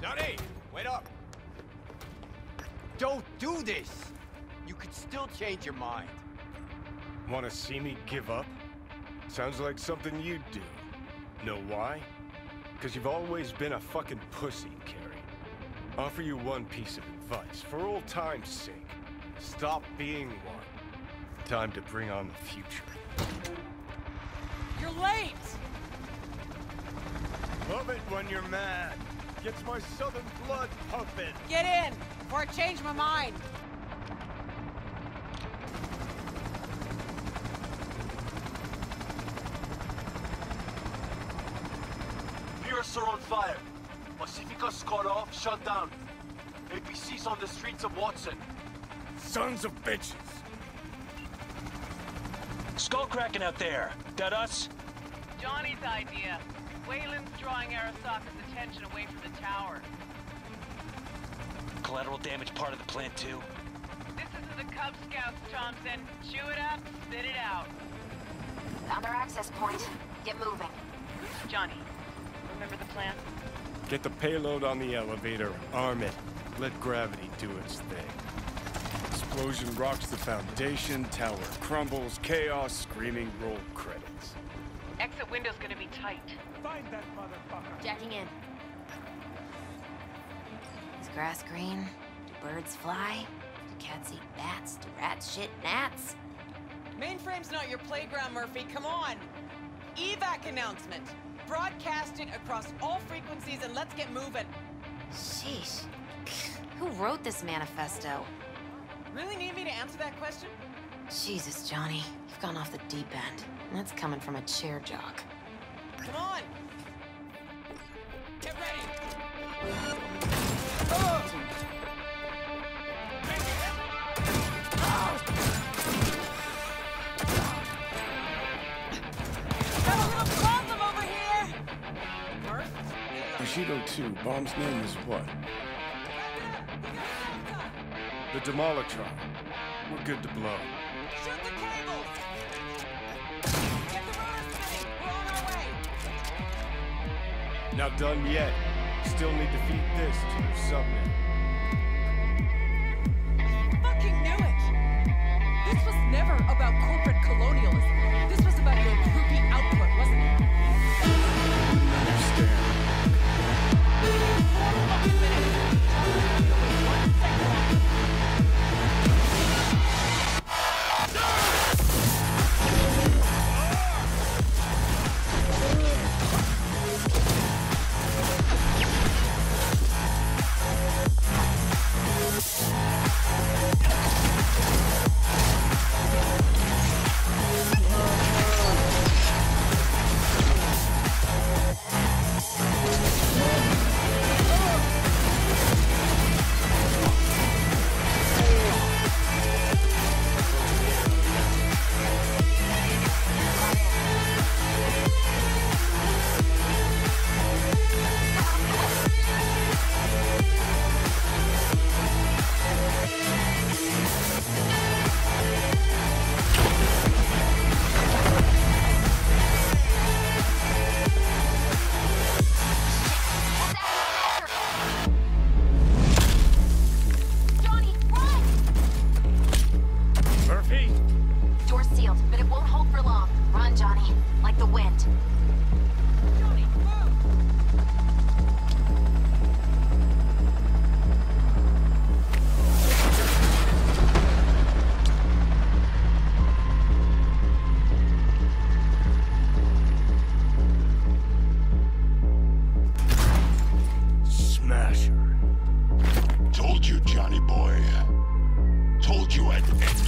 Johnny, wait up. Don't do this. You could still change your mind. Want to see me give up? Sounds like something you'd do. Know why? Because you've always been a fucking pussy, Kerry. Offer you one piece of advice, for old time's sake. Stop being one. Time to bring on the future. You're late! Love it when you're mad. Gets my southern blood pumping. Get in, or I change my mind. Piers are on fire. Pacifica's cut off, shut down. APC's on the streets of Watson. Sons of bitches! Skull cracking out there. That us? Johnny's idea. Wayland's drawing Arasaka's attention away from the tower. Collateral damage part of the plan too. This isn't the Cub Scouts, Thompson. Chew it up, spit it out. Found our access point. Get moving. Johnny, remember the plan? Get the payload on the elevator, arm it. Let gravity do its thing. Explosion rocks the foundation, tower crumbles, chaos, screaming roll credits. Exit window's gonna be tight. Find that motherfucker! Jacking in. Is grass green? Do birds fly? Do cats eat bats? Do rats shit gnats? Mainframe's not your playground, Murphy. Come on. Evac announcement. Broadcast it across all frequencies and let's get moving. Sheesh. Who wrote this manifesto? Really need me to answer that question? Jesus, Johnny. You've gone off the deep end. And that's coming from a chair jock. Come on. Get ready. Got a little problem over here. Murph? Bushido 2, bomb's name is what? The Demolitron. We're good to blow. Shoot the cables! Get the rotor spinning! We're on our way! Not done yet. Still need to feed this to your Smasher. Told you, Johnny boy. Told you I'd end